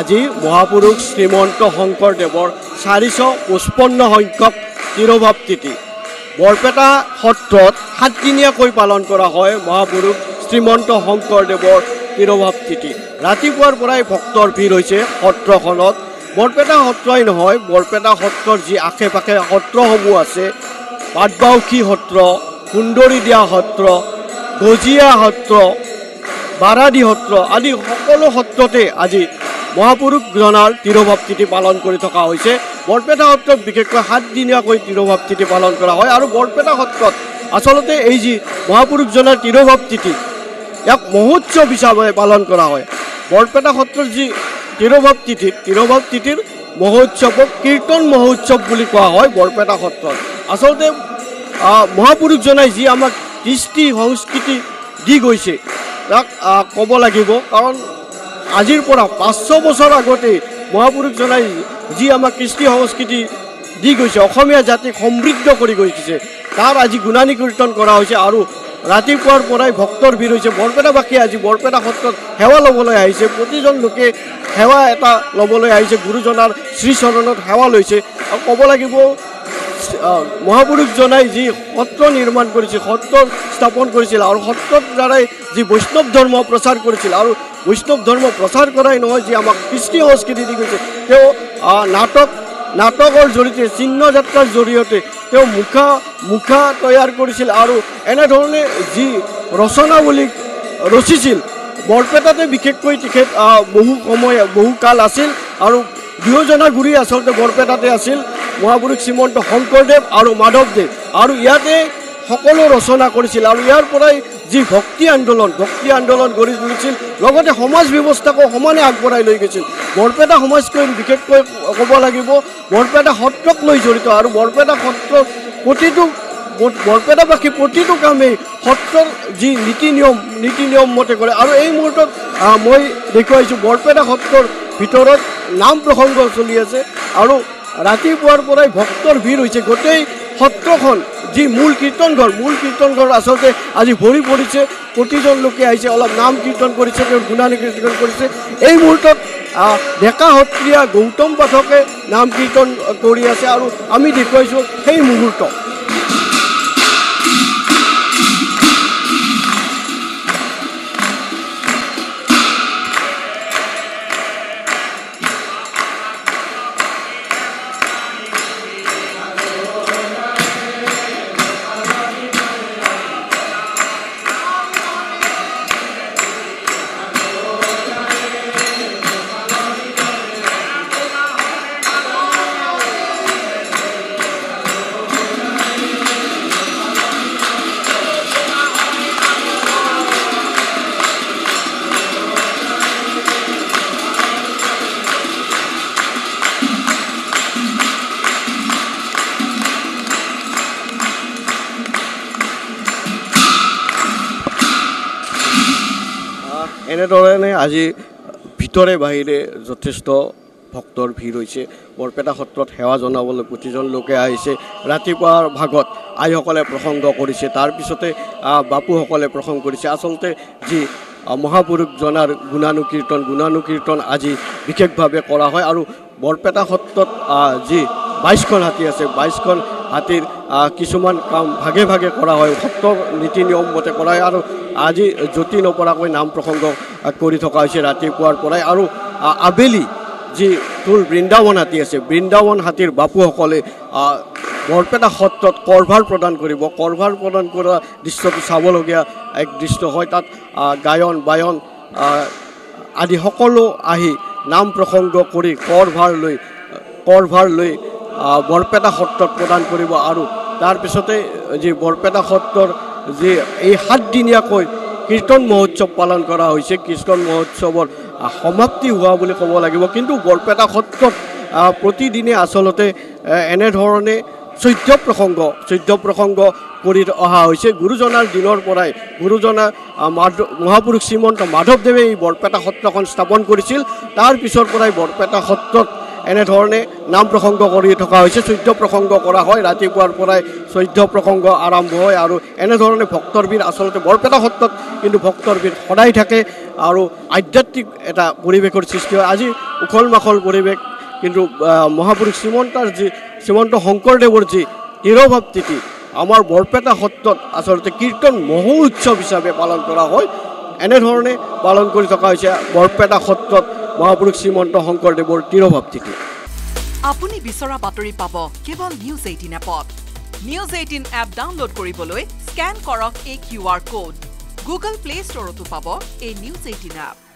আজি মহাপুৰুষ শ্ৰীমন্ত শংকৰদেৱৰ চাৰিশ পঁচপন্ন সংখ্যক তিৰোভাৱ তিথি। বৰপেটা সত্ৰত সাতদিনীয়াকৈ পালন কৰা হয় মহাপুৰুষ শ্ৰীমন্ত শংকৰদেৱৰ তিৰোভাৱ তিথি। ৰাতিপুৱাৰ পৰাই ভক্তৰ ভিৰ হৈছে সত্ৰখনত। বৰপেটা সত্ৰই নহয় বৰপেটা সত্ৰৰ যি আশে পাশে সত্ৰসমূহ আছে পাটবাউসী সত্ৰ সুন্দৰী দিয়া সত্ৰ গজিয়া সত্ৰ বাৰাদি সত্ৰ আদি সকলো সত্ৰতে আজি মহাপুৰুষজনাৰ তিৰোভাৱ তিথি পালন কৰি থকা হৈছে। বৰপেটা সত্ৰত বিশেষকৈ সাতদিনীয়াকৈ তিৰোভাৱ তিথি পালন কৰা হয় আৰু বৰপেটা সত্ৰত আচলতে এই যি মহাপুৰুষজনাৰ তিৰোভাৱ তিথি ইয়াক মহোৎসৱ হিচাপে পালন কৰা হয়। বৰপেটা সত্ৰৰ যি তিৰোভাৱ তিথি তিৰোভাৱ তিথিৰ মহোৎসৱক কীৰ্তন মহোৎসৱ বুলি কোৱা হয় বৰপেটা সত্ৰত। আচলতে মহাপুৰুষজনাই যি আমাক কৃষ্টি সংস্কৃতি দি গৈছে তাক ক'ব লাগিব। কাৰণ আজিৰ পৰা পাঁচশ বছৰ আগতেই মহাপুৰুষজনাই যি আমাক কৃষ্টি সংস্কৃতি দি গৈছে অসমীয়া জাতিক সমৃদ্ধ কৰি গৈছে তাৰ আজি গুণানী কীৰ্তন কৰা হৈছে আৰু ৰাতিপুৱাৰ পৰাই ভক্তৰ ভিৰ হৈছে। বৰপেটাবাসীয়ে আজি বৰপেটা সত্ৰত সেৱা ল'বলৈ আহিছে। প্ৰতিজন লোকে সেৱা এটা ল'বলৈ আহিছে। গুৰুজনাৰ শ্ৰীচৰণত সেৱা লৈছে। আৰু ক'ব লাগিব মহাপুৰুষজনাই যি সত্ৰ নিৰ্মাণ কৰিছিল সত্ৰ স্থাপন কৰিছিল আৰু সত্ৰৰ দ্বাৰাই যি বৈষ্ণৱ ধৰ্ম প্ৰচাৰ কৰিছিল আৰু বৈষ্ণৱ ধৰ্ম প্ৰচাৰ কৰাই নহয় যি আমাক কৃষ্টি সংস্কৃতি দি গৈছে তেওঁ নাটক নাটকৰ জৰিয়তে চিহ্ন যাত্ৰাৰ জৰিয়তে তেওঁ মুখা মুখা তৈয়াৰ কৰিছিল আৰু এনেধৰণে যি ৰচনাৱলী ৰচিছিল বৰপেটাতে বিশেষকৈ তেখেত বহু সময় বহু কাল আছিল আৰু দুয়োজনা গুৰি আচলতে বৰপেটাতে আছিল। মহাপুৰুষ শ্ৰীমন্ত শংকৰদেৱ আৰু মাধৱদেৱ। আৰু ইয়াতে সকলো ৰচনা কৰিছিল আৰু ইয়াৰ পৰাই যি ভক্তি আন্দোলন ভক্তি আন্দোলন গঢ়ি তুলিছিল লগতে সমাজ ব্যৱস্থাকো সমানে আগবঢ়াই লৈ গৈছিল। বৰপেটা সমাজকৈ বিশেষকৈ ক'ব লাগিব বৰপেটা সত্ৰক লৈ জড়িত আৰু বৰপেটা সত্ৰৰ প্ৰতিটো বৰ- বৰপেটাবাসী প্ৰতিটো কামেই সত্ৰৰ যি নীতি নিয়ম নীতি নিয়ম মতে কৰে। আৰু এই মুহূৰ্তত মই দেখুৱাইছোঁ বৰপেটা সত্ৰৰ ভিতৰত নাম প্ৰসংগ চলি আছে। আৰু ৰাতিপুৱাৰ পৰাই ভক্তৰ ভিৰ হৈছে। গোটেই সত্ৰখন যি মূল কীৰ্তন ঘৰ মূল কীৰ্তন ঘৰ আচলতে আজি ভৰি পৰিছে প্ৰতিজন লোকে আহিছে অলপ নাম কীৰ্তন কৰিছে তেওঁ গুণানী কীৰ্তন কৰিছে। এই মুহূৰ্তত ডেকা সত্ৰীয়া গৌতম পাঠকে নাম কীৰ্তন কৰি আছে আৰু আমি দেখুৱাইছোঁ সেই মুহূৰ্ত। এনেধৰণে আজি ভিতৰে বাহিৰে যথেষ্ট ভক্তৰ ভিৰ হৈছে। বৰপেটা সত্ৰত সেৱা জনাবলৈ প্ৰতিজন লোকে আহিছে। ৰাতিপুৱাৰ ভাগত আইসকলে প্ৰসংগ কৰিছে। তাৰপিছতে বাপুসকলে প্ৰসংগ কৰিছে। আচলতে যি মহাপুৰুষজনাৰ গুণানুকীৰ্তন গুণানুকীৰ্তন আজি বিশেষভাৱে কৰা হয়। আৰু বৰপেটা সত্ৰত যি বাইছখন হাতী আছে বাইছখন হাতীৰ কিছুমান কাম ভাগে ভাগে কৰা হয় সত্ৰৰ নীতি নিয়ম মতে কৰা হয় আৰু আজি জ্যোতি নপৰাকৈ নাম প্ৰসংগ কৰি থকা হৈছে ৰাতিপুৱাৰ পৰাই আৰু আবেলি যি তোৰ বৃন্দাবন হাতী আছে বৃন্দাবন হাতীৰ বাপুসকলে বৰপেটা সত্ৰত কৰভাৰ প্ৰদান কৰিব কৰভাৰ প্ৰদান কৰা দৃশ্যটো চাবলগীয়া এক দৃশ্য হয় তাত গায়ন বায়ন আদি সকলো আহি নাম প্ৰসংগ কৰি কৰভাৰ লৈ কৰভাৰ লৈ বৰপেটা সত্ৰত প্ৰদান কৰিব আৰু তাৰপিছতে যি বৰপেটা সত্ৰৰ যি এই সাতদিনীয়াকৈ কীৰ্তন মহোৎসৱ পালন কৰা হৈছে কীৰ্তন মহোৎসৱৰ সমাপ্তি হোৱা বুলি ক'ব লাগিব। কিন্তু বৰপেটা সত্ৰত প্ৰতিদিনে আচলতে এনেধৰণে চৈধ্য প্ৰসংগ চৈধ্য প্ৰসংগ কৰি অহা হৈছে। গুৰুজনাৰ দিনৰ পৰাই গুৰুজনা মাধৱ মহাপুৰুষ শ্ৰীমন্ত মাধৱদেৱে এই বৰপেটা সত্ৰখন স্থাপন কৰিছিল। তাৰ পিছৰ পৰাই বৰপেটা সত্ৰত এনেধৰণে নাম প্ৰসংগ কৰি থকা হৈছে চৈধ্য প্ৰসংগ কৰা হয় ৰাতিপুৱাৰ পৰাই চৈধ্য প্ৰসংগ আৰম্ভ হয় আৰু এনেধৰণে ভক্তৰ ভিৰ আচলতে বৰপেটা সত্ৰত কিন্তু ভক্তৰ ভিৰ সদায় থাকে আৰু আধ্যাত্মিক এটা পৰিৱেশৰ সৃষ্টি হয়। আজি উখল মাখল পৰিৱেশ কিন্তু মহাপুৰুষ শ্ৰীমন্তৰ যি শ্ৰীমন্ত শংকৰদেৱৰ যি তিৰোভাৱ তিথি আমাৰ বৰপেটা সত্ৰত আচলতে কীৰ্তন মহো উৎসৱ হিচাপে পালন কৰা হয়। এনেধৰণে পালন কৰি থকা হৈছে বৰপেটা সত্ৰত মহাপুৰুষ শ্ৰীমন্ত শংকৰদেৱৰ তিৰোভাৱ তিথি আপুনি বিচৰা বাতৰি পাব কেৱল নিউজ এইটিন এপত। নিউজ এইটিন এপ ডাউনলোড কৰিবলৈ স্কেন কৰক এই Q R code Google play ষ্টৰতো পাব এই নিউজ এইটিন এপ